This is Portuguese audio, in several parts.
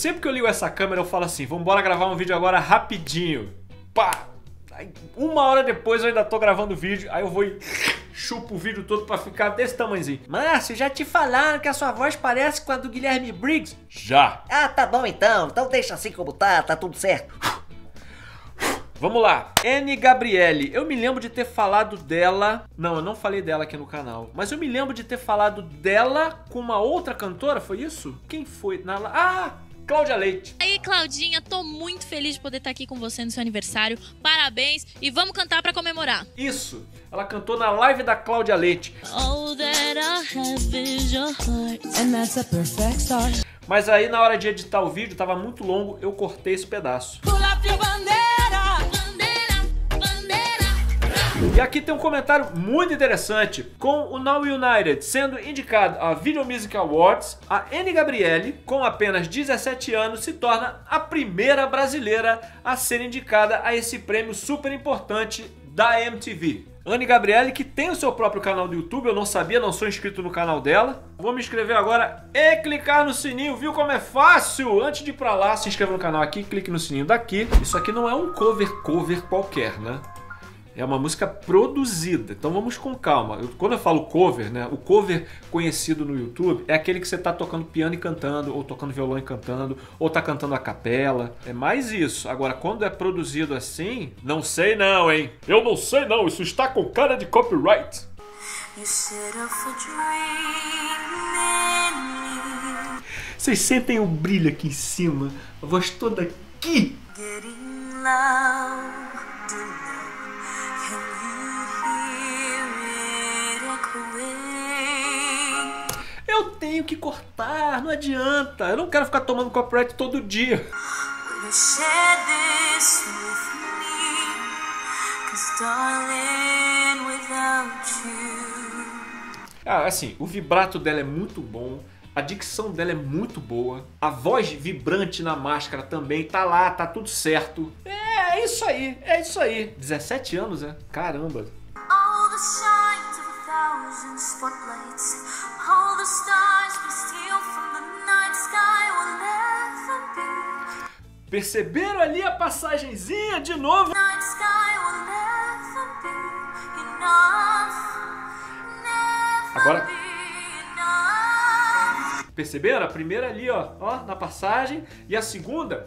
sempre que eu ligo essa câmera eu falo assim, vamos embora gravar um vídeo agora rapidinho. Pá! Aí, uma hora depois eu ainda tô gravando o vídeo, aí eu vou e chupo o vídeo todo pra ficar desse tamanhozinho. Márcio, já te falaram que a sua voz parece com a do Guilherme Briggs? Já! Ah, tá bom então. Então deixa assim como tá, tá tudo certo. Vamos lá. N Gabriele. Eu me lembro de ter falado dela. Não, eu não falei dela aqui no canal. Mas eu me lembro de ter falado dela com uma outra cantora, foi isso? Quem foi? Na... Ah! Cláudia Leite. E aí, Claudinha, tô muito feliz de poder estar aqui com você no seu aniversário. Parabéns e vamos cantar pra comemorar. Isso. Ela cantou na live da Cláudia Leite. All that I have is your heart. And that's a perfect start. Mas aí na hora de editar o vídeo, tava muito longo, eu cortei esse pedaço. Pull up your. Bandeira, E aqui tem um comentário muito interessante. Com o Now United sendo indicado a Video Music Awards, a N Gabriele, com apenas 17 anos, se torna a primeira brasileira a ser indicada a esse prêmio super importante da MTV. Anne Gabriele, que tem o seu próprio canal do YouTube, eu não sabia, não sou inscrito no canal dela. Vou me inscrever agora e clicar no sininho, viu como é fácil? Antes de ir pra lá, se inscreva no canal aqui, clique no sininho daqui. Isso aqui não é um cover cover qualquer, né? É uma música produzida, então vamos com calma. Eu- quando eu falo cover, né? O cover conhecido no YouTube é aquele que você tá tocando piano e cantando, ou tocando violão e cantando, ou tá cantando a capela. É mais isso. Agora, quando é produzido assim, não sei não, hein? Eu não sei não, isso está com cara de copyright. Vocês sentem o brilho aqui em cima, a voz toda aqui. getting louder cortar, não adianta. Eu não quero ficar tomando copyright todo dia. Ah, assim, o vibrato dela é muito bom. A dicção dela é muito boa. A voz vibrante na máscara também tá lá, tá tudo certo. É, é isso aí, é isso aí. 17 anos, é? Caramba. All the shines of a thousand spotlights, Perceberam ali a passagenzinha de novo? Agora-. Perceberam? A primeira ali, ó, ó, na passagem. E a segunda,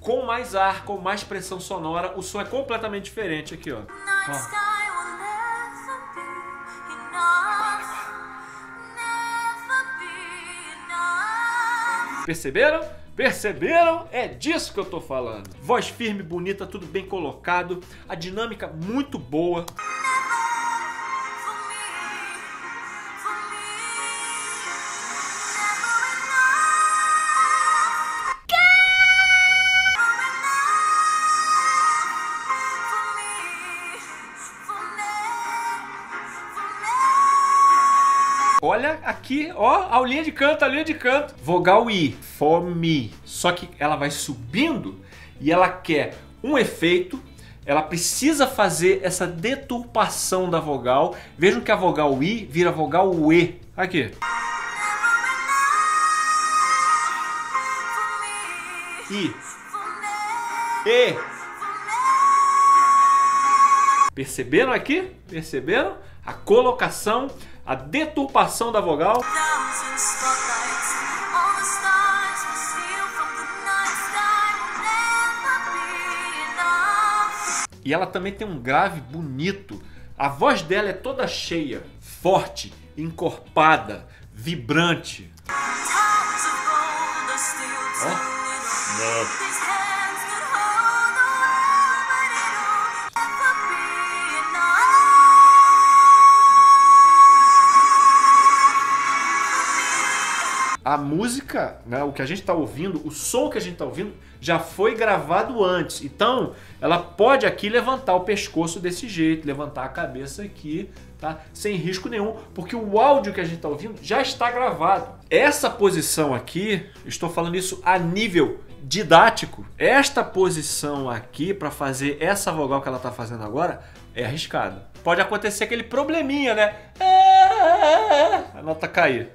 com mais ar, com mais pressão sonora. O som é completamente diferente aqui, ó. Night Ó. Perceberam? Perceberam? É disso que eu tô falando. Voz firme, bonita, tudo bem colocado, a dinâmica muito boa. Olha aqui, ó, a aulinha de canto, a linha de canto. Vogal I, for me. Só que ela vai subindo e ela quer um efeito. Ela precisa fazer essa deturpação da vogal. Vejam que a vogal I vira vogal E. Aqui. I. E. Perceberam aqui? Perceberam? A colocação, a deturpação da vogal. E ela também tem um grave bonito. A voz dela é toda cheia, forte, encorpada, vibrante. Não. A música, né, o que a gente está ouvindo, o som que a gente está ouvindo, já foi gravado antes. Então, ela pode aqui levantar o pescoço desse jeito, levantar a cabeça aqui, tá? Sem risco nenhum, porque o áudio que a gente está ouvindo já está gravado. Essa posição aqui, estou falando isso a nível didático. Esta posição aqui para fazer essa vogal que ela está fazendo agora é arriscada. Pode acontecer aquele probleminha, né? A nota cair.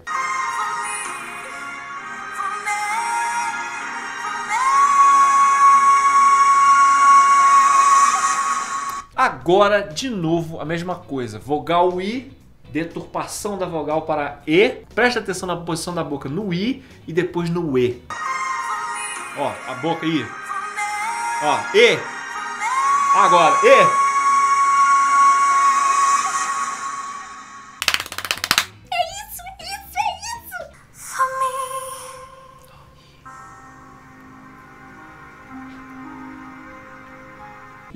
Agora, de novo, a mesma coisa. Vogal I, deturpação da vogal para E. Presta atenção na posição da boca no I e depois no E. Ó, a boca I. Ó, E. Agora, E.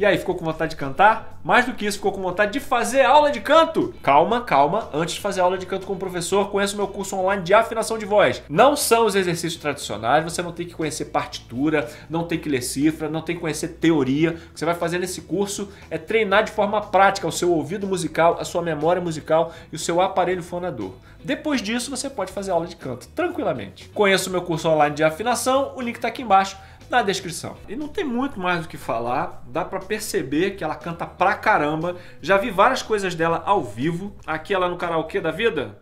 E aí, ficou com vontade de cantar? Mais do que isso, ficou com vontade de fazer aula de canto? Calma, calma. Antes de fazer aula de canto com o professor, conheça o meu curso online de afinação de voz. Não são os exercícios tradicionais, você não tem que conhecer partitura, não tem que ler cifra, não tem que conhecer teoria. O que você vai fazer nesse curso é treinar de forma prática o seu ouvido musical, a sua memória musical e o seu aparelho fonador. Depois disso, você pode fazer aula de canto tranquilamente. Conheça o meu curso online de afinação, o link está aqui embaixo na descrição. E não tem muito mais do que falar, dá pra perceber que ela canta pra caramba. Já vi várias coisas dela ao vivo, aqui ela no karaokê da vida.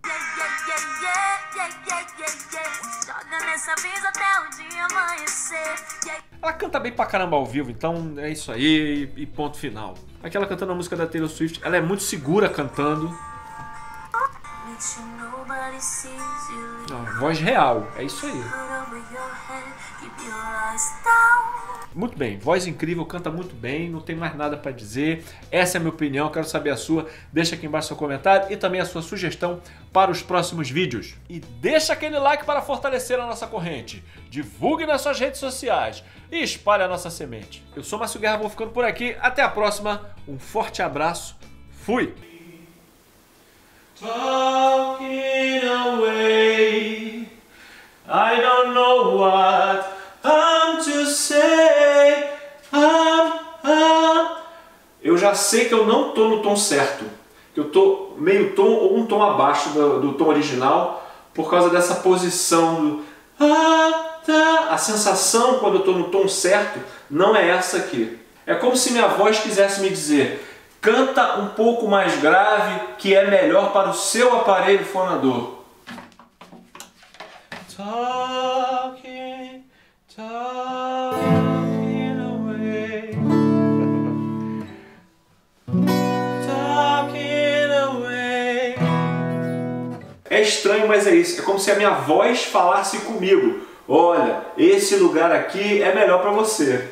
Ela canta bem pra caramba ao vivo, então é isso aí e ponto final. Aqui ela cantando a música da Taylor Swift, ela é muito segura cantando. Voz real, é isso aí. Muito bem, voz incrível, canta muito bem, não tem mais nada pra dizer. Essa é a minha opinião, quero saber a sua. Deixa aqui embaixo seu comentário e também a sua sugestão para os próximos vídeos. E deixa aquele like para fortalecer a nossa corrente. Divulgue nas suas redes sociais e espalhe a nossa semente. Eu sou Márcio Guerra, vou ficando por aqui. Até a próxima. Um forte abraço. Fui! Talking away, I don't know what sei que eu não tô no tom certo, que eu tô meio tom ou um tom abaixo do, do tom original por causa dessa posição do ah, tá. A sensação quando eu tô no tom certo não é essa aqui. É como se minha voz quisesse me dizer canta um pouco mais grave que é melhor para o seu aparelho fonador. Talking, estranho, mas é isso. É como se a minha voz falasse comigo. Olha, esse lugar aqui é melhor para você.